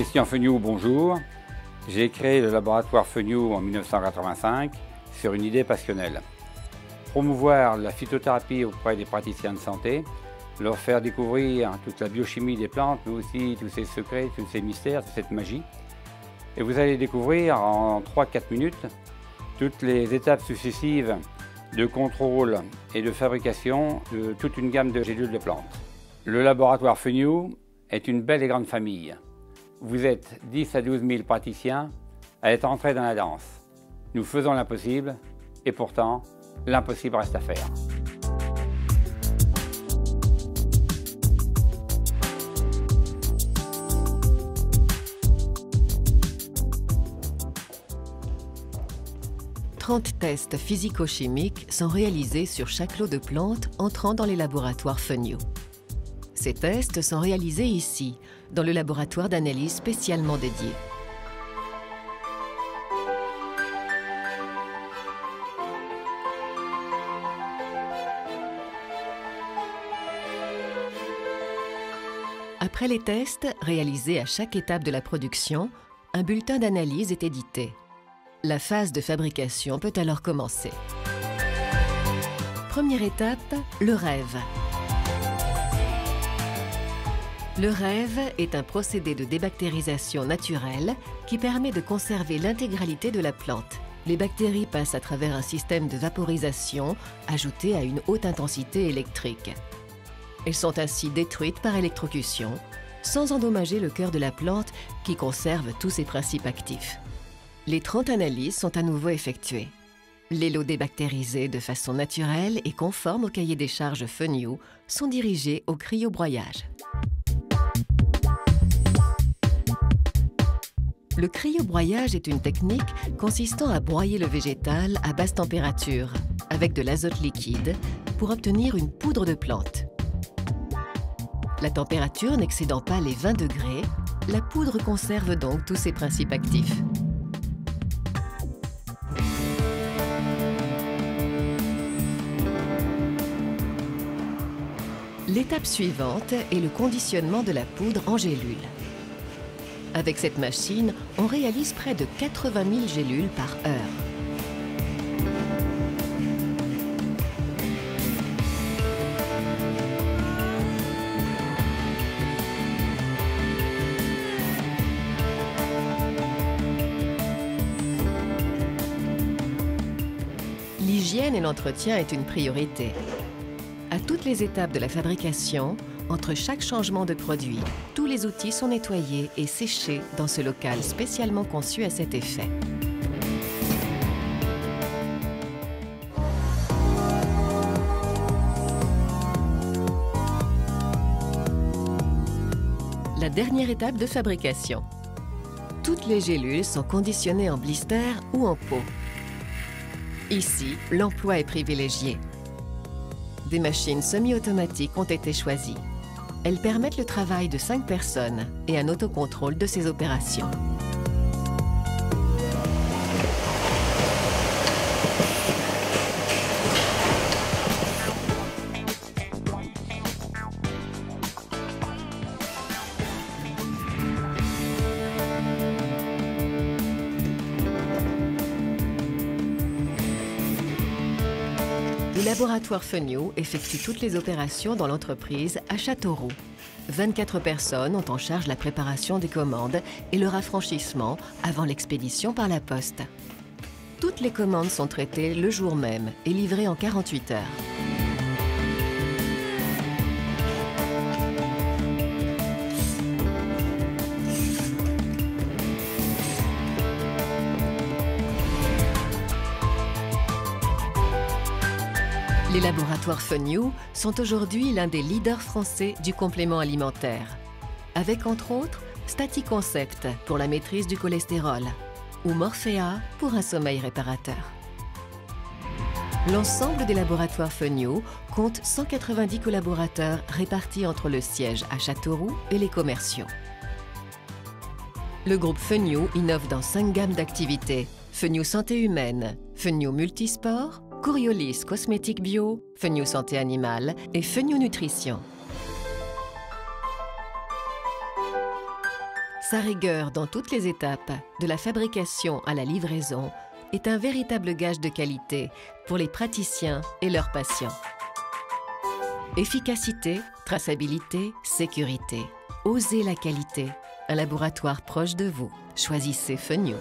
Christian Fenioux, bonjour. J'ai créé le laboratoire Fenioux en 1985 sur une idée passionnelle. Promouvoir la phytothérapie auprès des praticiens de santé, leur faire découvrir toute la biochimie des plantes, mais aussi tous ces secrets, tous ces mystères, toute cette magie. Et vous allez découvrir en 3-4 minutes toutes les étapes successives de contrôle et de fabrication de toute une gamme de gélules de plantes. Le laboratoire Fenioux est une belle et grande famille. Vous êtes 10 à 12 000 praticiens à être entrés dans la danse. Nous faisons l'impossible et pourtant, l'impossible reste à faire. Trente tests physico-chimiques sont réalisés sur chaque lot de plantes entrant dans les laboratoires Fenio. Ces tests sont réalisés ici, dans le laboratoire d'analyse spécialement dédié. Après les tests, réalisés à chaque étape de la production, un bulletin d'analyse est édité. La phase de fabrication peut alors commencer. Première étape, le rêve. Le rêve est un procédé de débactérisation naturelle qui permet de conserver l'intégralité de la plante. Les bactéries passent à travers un système de vaporisation ajouté à une haute intensité électrique. Elles sont ainsi détruites par électrocution, sans endommager le cœur de la plante qui conserve tous ses principes actifs. Les 30 analyses sont à nouveau effectuées. Les lots débactérisés de façon naturelle et conforme au cahier des charges FUNU sont dirigés au cryobroyage. Le cryobroyage est une technique consistant à broyer le végétal à basse température avec de l'azote liquide pour obtenir une poudre de plante. La température n'excédant pas les 20 degrés, la poudre conserve donc tous ses principes actifs. L'étape suivante est le conditionnement de la poudre en gélules. Avec cette machine, on réalise près de 80 000 gélules par heure. L'hygiène et l'entretien est une priorité. À toutes les étapes de la fabrication, entre chaque changement de produit, tous les outils sont nettoyés et séchés dans ce local spécialement conçu à cet effet. La dernière étape de fabrication. Toutes les gélules sont conditionnées en blister ou en pot. Ici, l'emploi est privilégié. Des machines semi-automatiques ont été choisies. Elles permettent le travail de 5 personnes et un autocontrôle de ces opérations. Le laboratoire Fenio effectue toutes les opérations dans l'entreprise à Châteauroux. 24 personnes ont en charge la préparation des commandes et le rafraîchissement avant l'expédition par la poste. Toutes les commandes sont traitées le jour même et livrées en 48 heures. Les laboratoires Fenio sont aujourd'hui l'un des leaders français du complément alimentaire, avec entre autres Staticoncept pour la maîtrise du cholestérol ou Morphea pour un sommeil réparateur. L'ensemble des laboratoires Fenio compte 190 collaborateurs répartis entre le siège à Châteauroux et les commerciaux. Le groupe Fenio innove dans cinq gammes d'activités. Fenio Santé Humaine, Fenio Multisport, Coriolis Cosmétique Bio, Fenio Santé Animale et Fenio Nutrition. Sa rigueur dans toutes les étapes, de la fabrication à la livraison, est un véritable gage de qualité pour les praticiens et leurs patients. Efficacité, traçabilité, sécurité. Osez la qualité. Un laboratoire proche de vous. Choisissez Fenio.